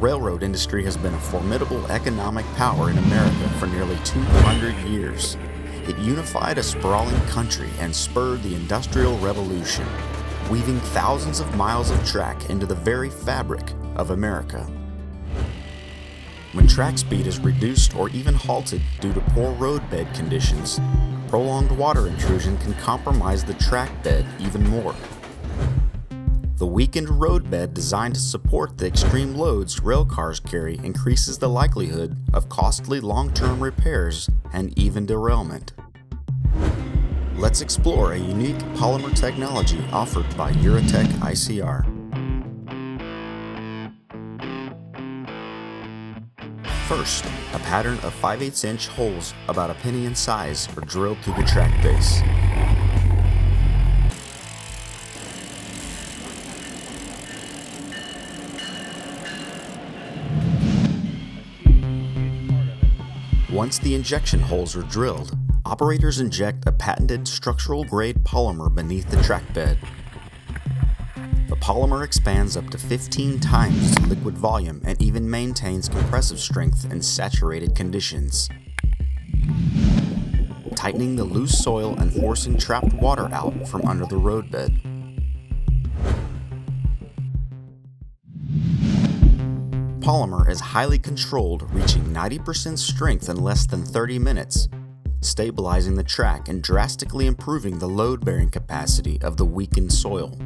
railroad industry has been a formidable economic power in America for nearly 200 years. It unified a sprawling country and spurred the Industrial Revolution, weaving thousands of miles of track into the very fabric of America. When track speed is reduced or even halted due to poor roadbed conditions, prolonged water intrusion can compromise the track bed even more. The weakened roadbed designed to support the extreme loads railcars carry increases the likelihood of costly long-term repairs and even derailment. Let's explore a unique polymer technology offered by URETEK ICR. First, a pattern of 5 8 inch holes about a penny in size are drilled through the track base. Once the injection holes are drilled, operators inject a patented structural grade polymer beneath the track bed. The polymer expands up to 15 times its liquid volume and even maintains compressive strength in saturated conditions. Tightening the loose soil and forcing trapped water out from under the roadbed. Polymer is highly controlled, reaching 90% strength in less than 30 minutes, stabilizing the track and drastically improving the load-bearing capacity of the weakened soil.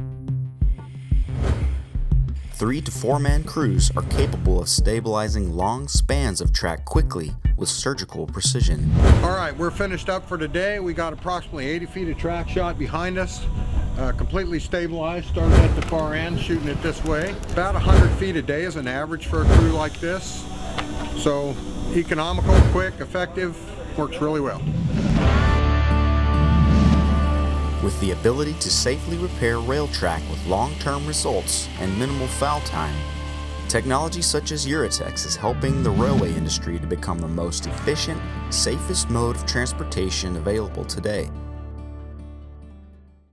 Three to four man crews are capable of stabilizing long spans of track quickly with surgical precision. All right, we're finished up for today. We got approximately 80 feet of track shot behind us. Uh, completely stabilized, started at the far end, shooting it this way. About 100 feet a day is an average for a crew like this. So economical, quick, effective, works really well. With the ability to safely repair rail track with long-term results and minimal foul time, technology such as URETEK is helping the railway industry to become the most efficient, safest mode of transportation available today.